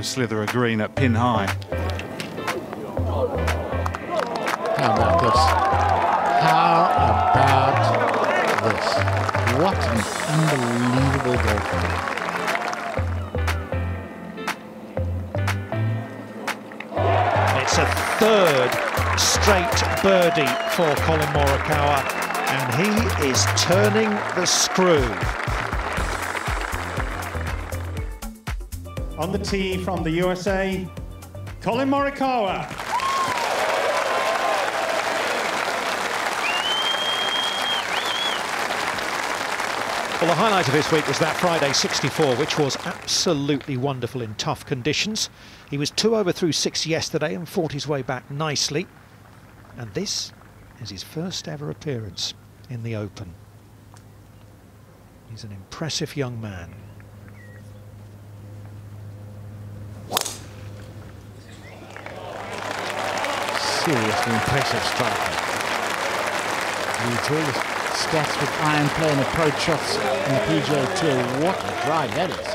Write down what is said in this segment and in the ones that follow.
who slither a green at pin high. How about this? How about this? What an unbelievable golfer. It's a third straight birdie for Collin Morikawa, and he is turning the screw. On the tee from the USA, Collin Morikawa. Well, the highlight of his week was that Friday 64, which was absolutely wonderful in tough conditions. He was two over through six yesterday and fought his way back nicely. And this is his first ever appearance in the Open. He's an impressive young man. Seriously impressive striker. Leads all the stats with iron play and approach shots in the PGA Tour. What a drive that is.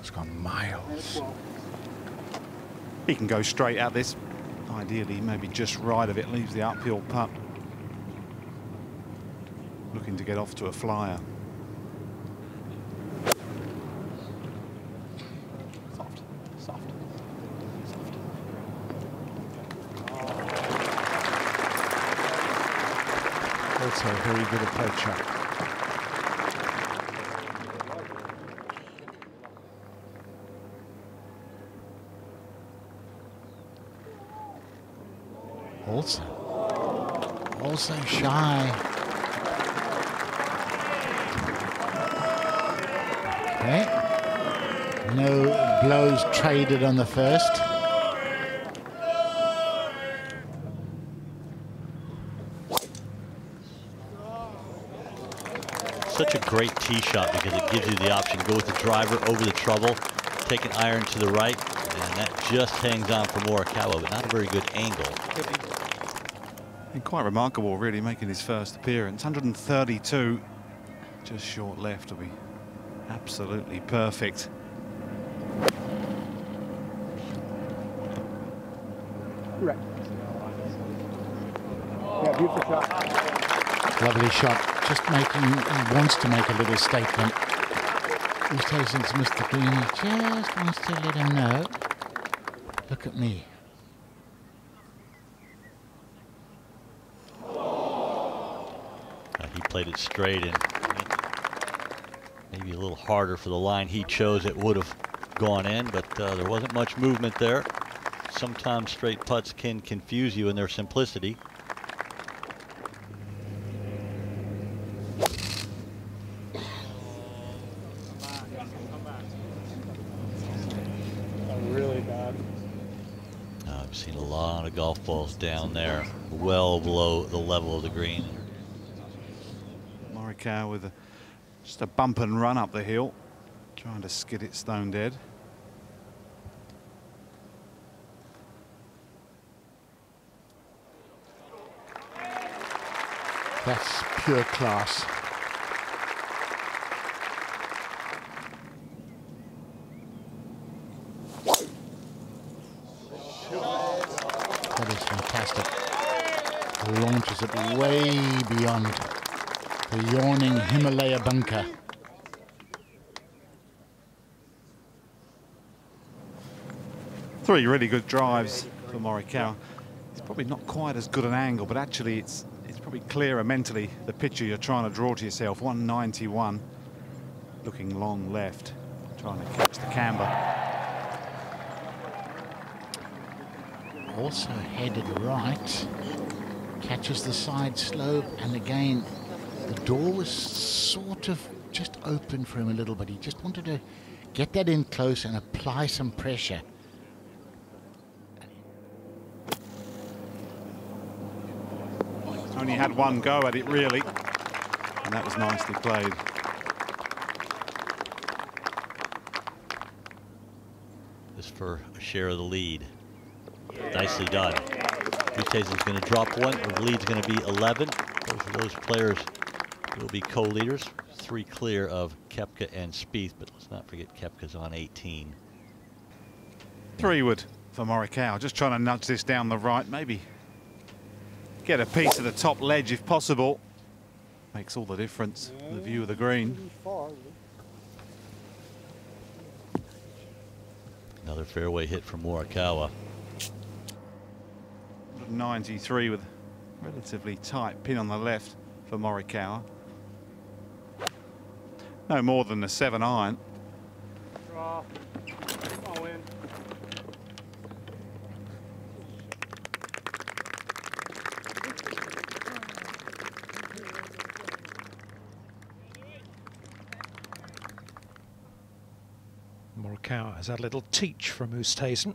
It's gone miles. He can go straight at this. Ideally, maybe just right of it, leaves the uphill putt. Looking to get off to a flyer. A very good approach. Also, also shy. Okay. No blows traded on the first. Such a great tee shot because it gives you the option. To go with the driver over the trouble, take an iron to the right, and that just hangs on for Morikawa, but not a very good angle. And quite remarkable, really, making his first appearance. 132, just short left to be absolutely perfect. Correct. Yeah, beautiful shot. Lovely shot. Just making, he wants to make a little statement. He's chasing to Mr. Green. He just wants to let him know. Look at me. Uh, he played it straight and maybe a little harder for the line he chose. It would have gone in, but uh, there wasn't much movement there. Sometimes straight putts can confuse you in their simplicity. Really bad. Uh, I've seen a lot of golf balls down there, well below the level of the green. Morikawa with a, just a bump and run up the hill, trying to skid it stone dead. That's pure class. That fantastic. Launches it way beyond the yawning Himalaya bunker. Three really good drives for Morikawa. It's probably not quite as good an angle, but actually it's it's probably clearer mentally, the picture you're trying to draw to yourself. 191, looking long left, trying to catch the camber. Also headed right. Catches the side slope, and again, the door was sort of just open for him a little bit. He just wanted to get that in close and apply some pressure. Only had one go at it really, and that was nicely played. Just for a share of the lead. Nicely done. He's going to drop one? The lead's going to be 11. Both of those players will be co-leaders, three clear of Koepka and Spieth, but let's not forget Koepka's on 18. Three wood for Morikawa, just trying to nudge this down the right, maybe get a piece of the top ledge if possible. Makes all the difference, the view of the green. Another fairway hit from Morikawa. 93 with relatively tight pin on the left for Morikawa. No more than a seven iron. Draw. All in. Morikawa has had a little teach from Oosthuizen.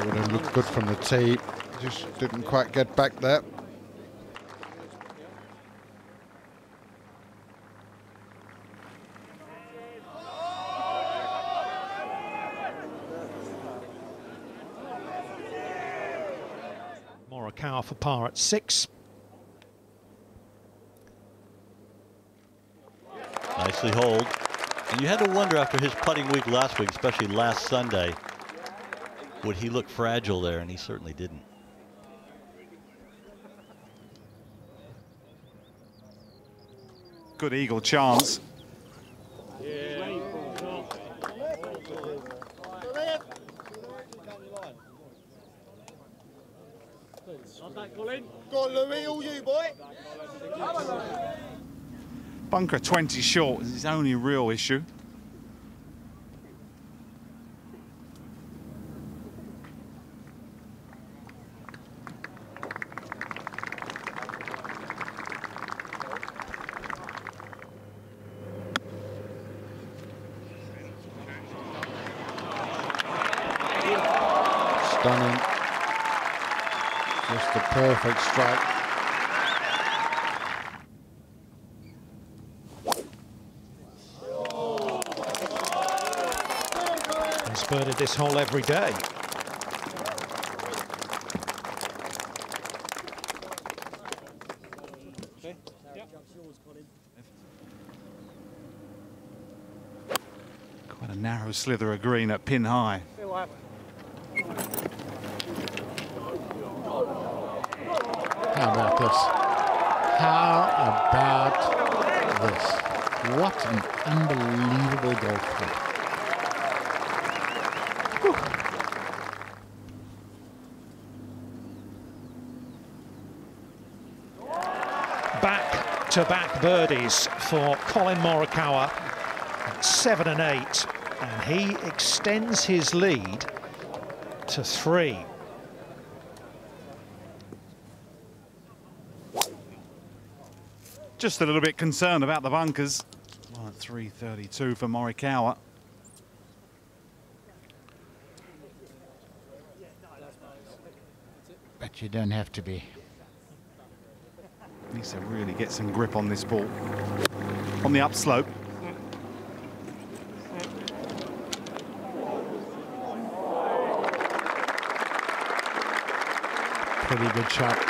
That would have looked good from the tee. Just didn't quite get back there. Morikawa for par at six. Nicely holed. And you had to wonder after his putting week last week, especially last Sunday, would he look fragile there? And he certainly didn't. Good eagle chance. Bunker 20 short is his only real issue. Stunning. Just the perfect strike. He's birded this hole every day. Quite a narrow slither of green at pin high. This? How about this? What an unbelievable golf club. Back to back birdies for Collin Morikawa at seven and eight. And he extends his lead to three. Just a little bit concerned about the bunkers. One at 332 for Morikawa. But you don't have to be. Needs to really get some grip on this ball. On the upslope. Pretty good shot.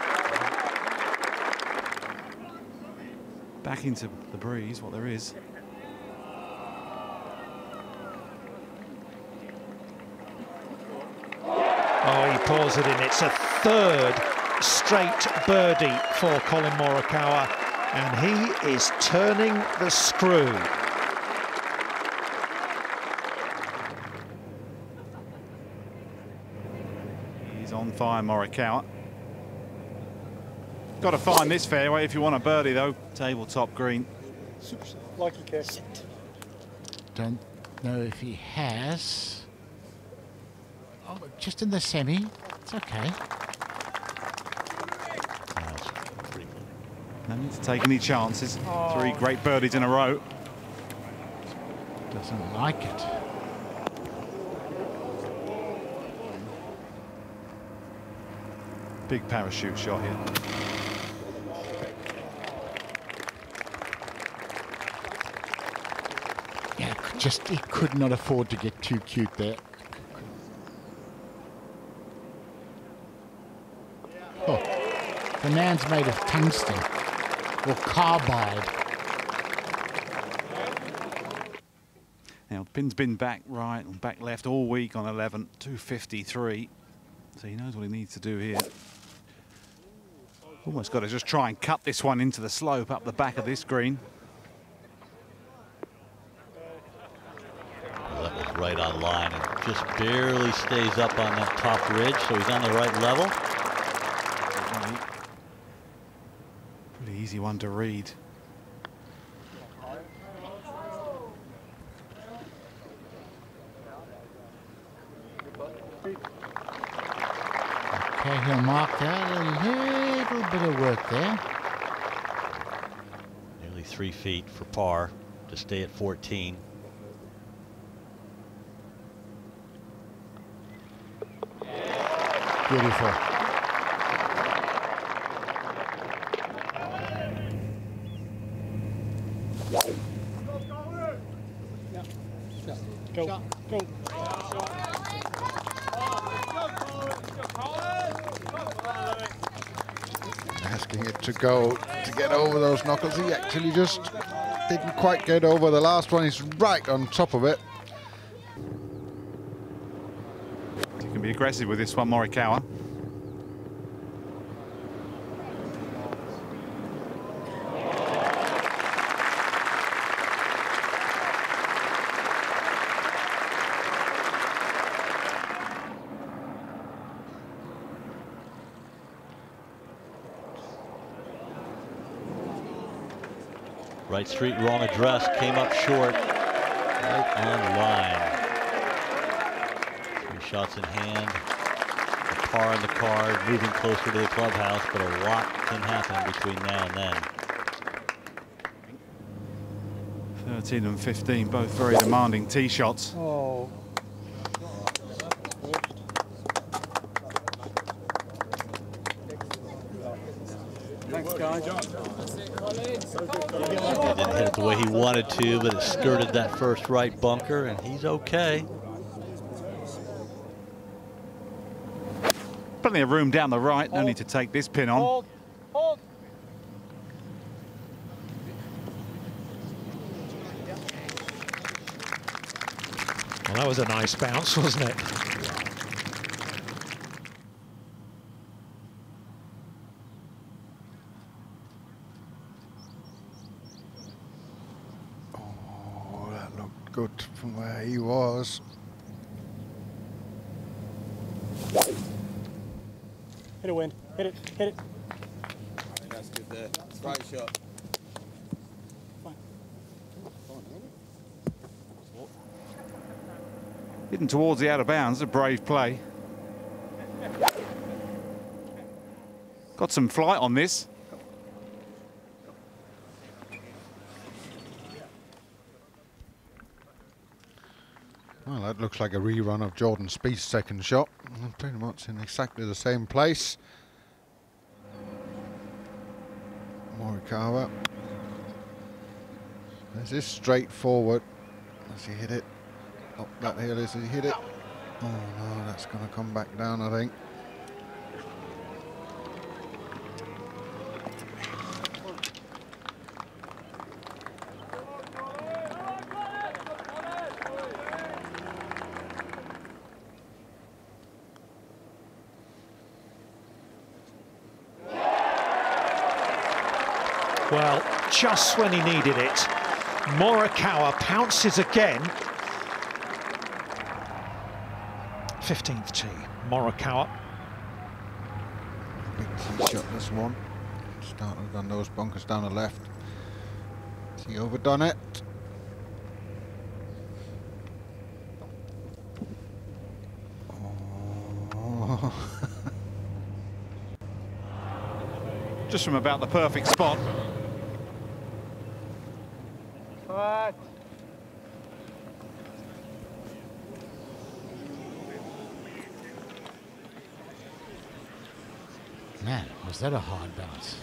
Back into the breeze, what there is. Oh, he pours it in. It's a third straight birdie for Collin Morikawa, and he is turning the screw. He's on fire, Morikawa. Got to find this fairway if you want a birdie, though. Tabletop green. Like you care. Don't know if he has. Oh, just in the semi. It's okay. That's pretty. No need to take any chances. Three great birdies in a row. Doesn't like it. Big parachute shot here. Yeah, could just he could not afford to get too cute there. Oh, the man's made of tungsten or carbide. Now, Pin's been back right and back left all week on 11, 253. So he knows what he needs to do here. Almost got to just try and cut this one into the slope up the back of this green. Well, that was right on line and just barely stays up on that top ridge, so he's on the right level. Pretty easy one to read. Okay, he'll mark that. A little bit of work there. Nearly three feet for par to stay at 14. Beautiful. Go. Go. Asking it to go to get over those knuckles. He actually just didn't quite get over the last one. He's right on top of it. He can be aggressive with this one, Morikawa. Right street, wrong address, came up short, right on line. Three shots in hand, a par in the card, moving closer to the clubhouse, but a lot can happen between now and then. 13 and 15, both very demanding tee shots. Oh. Thanks, guys. He didn't hit it the way he wanted to, but it skirted that first right bunker, and he's okay. Plenty of room down the right, no need to take this pin on. Hold. Hold. Well, that was a nice bounce, wasn't it? Oh, that looked good from where he was. Hit a wind. Hit it. Hit it. That's good there. Shot. Hitting towards the out of bounds, a brave play. Got some flight on this. Well, that looks like a rerun of Jordan Spieth's second shot. Pretty much in exactly the same place. Morikawa. This is straightforward. Does he hit it? Up that hill, is he hit it? Oh no, that's going to come back down, I think. Well, just when he needed it, Morikawa pounces again. 15th tee, Morikawa. Big tee shot, this one. Started on those bunkers down the left. Has he overdone it? Oh. Just from about the perfect spot. Man, was that a hard bounce.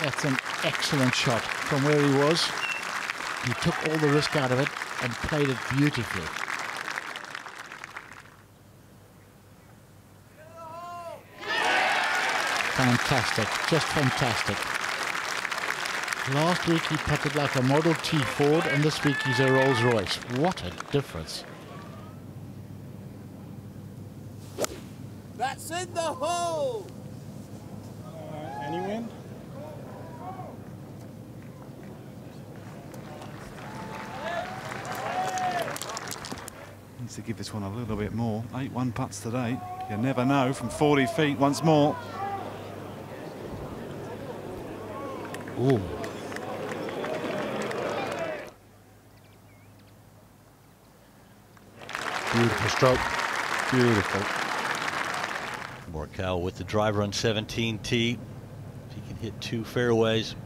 That's an excellent shot from where he was. He took all the risk out of it and played it beautifully. Fantastic, just fantastic. Last week he putted like a Model T Ford and this week he's a Rolls Royce. What a difference. That's in the hole! Uh, any wind? Needs to give this one a little bit more. Eight one putts today. You never know from 40 feet once more. Ooh. Beautiful stroke. Beautiful. Morikawa with the driver on 17 tee. If he can hit two fairways,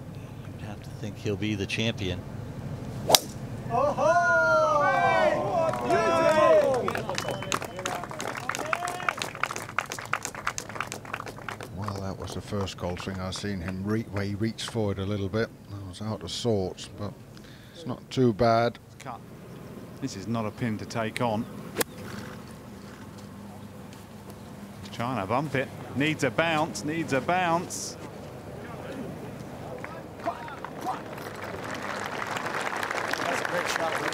you'd have to think he'll be the champion. Well, that was the first goal swing I've seen him re where he reached forward a little bit. I was out of sorts, but it's not too bad. Cut. This is not a pin to take on. He's trying to bump it. Needs a bounce, needs a bounce. That's a great shot, Rick.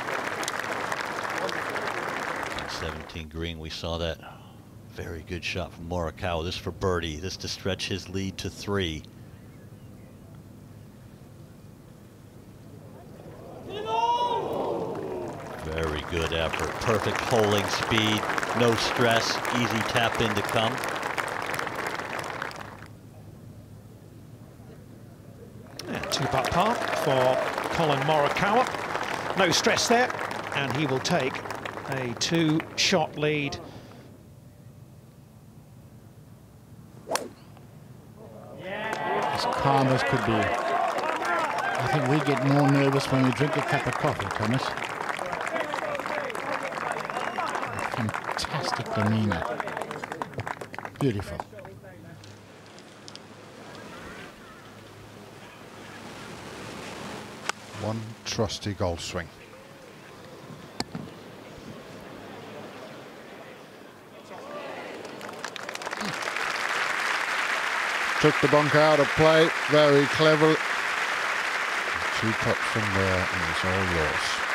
17 green, we saw that very good shot from Morikawa. This for birdie. This to stretch his lead to three. Very good effort. Perfect holding speed. No stress. Easy tap in to come. Yeah, two putt par for Collin Morikawa. No stress there, and he will take a two shot lead. As calm as could be. I think we get more nervous when we drink a cup of coffee, Thomas. Fantastic demeanor. Beautiful. One trusty golf swing. Took the bunker out of play, very clever. Two putts from there, and it's all yours.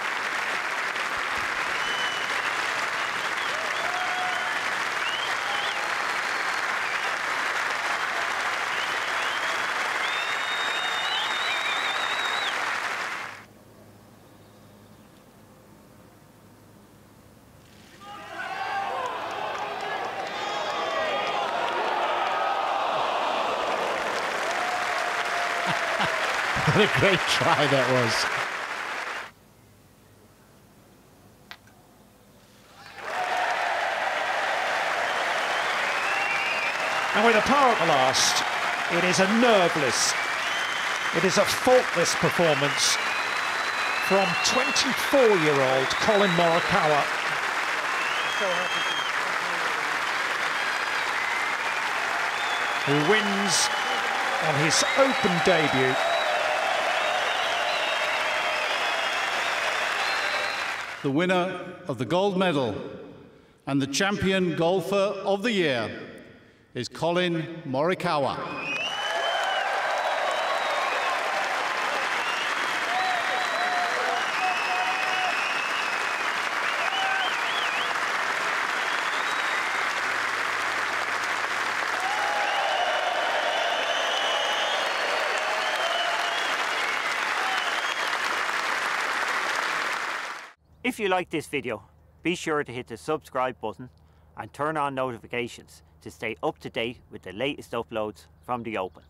What a great try that was. And with a par at the last, it is a nerveless, it is a faultless performance from 24-year-old Collin Morikawa. Who wins on his open debut The winner of the gold medal and the champion golfer of the year is Collin Morikawa. If you like this video, be sure to hit the subscribe button and turn on notifications to stay up to date with the latest uploads from the Open.